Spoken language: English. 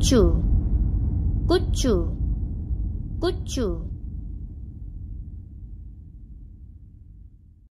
Kuchu. Kuchu. Kuchu.